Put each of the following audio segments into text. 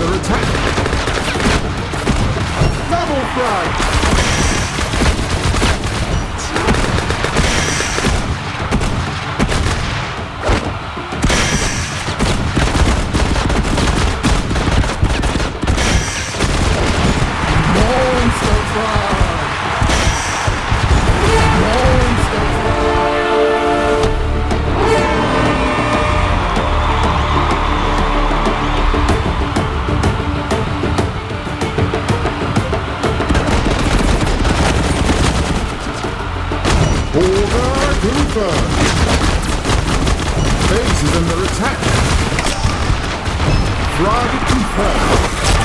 under attack. Double frag. Order confirmed. Base is under attack. Frag confirmed.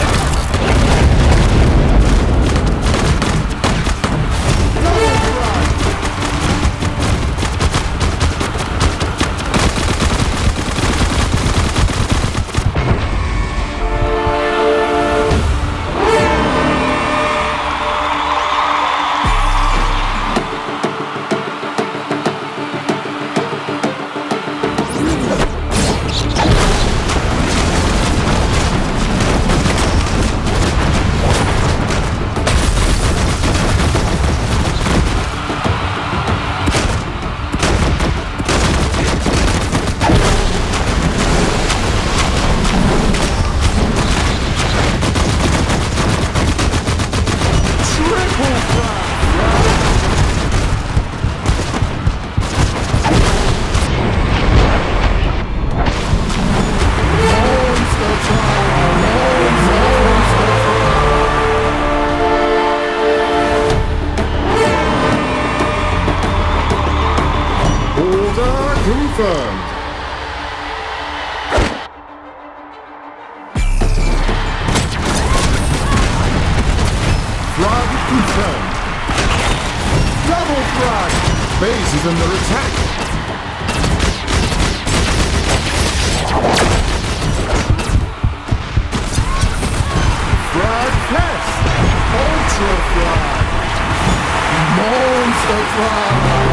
Confirmed. Frag confirmed. Double frag. Base is under attack. Frag test. Ultra frag. Monster frag.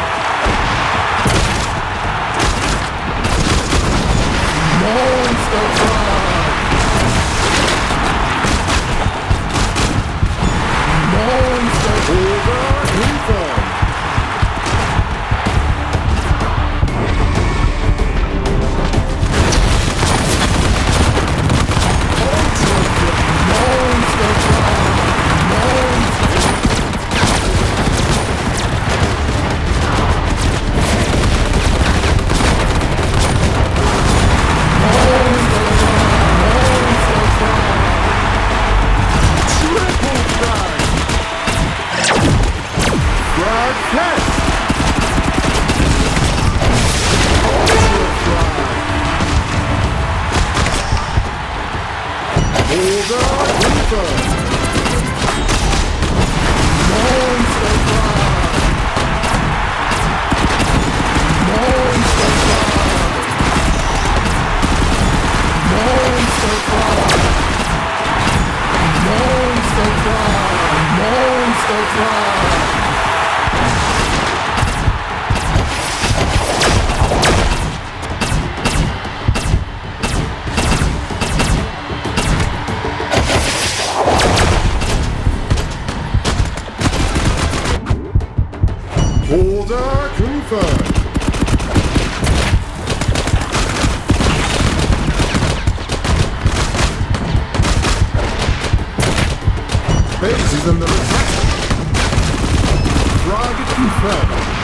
Monster Truck. Monster Truck. Confirmed. Base is under attack. Target confirmed.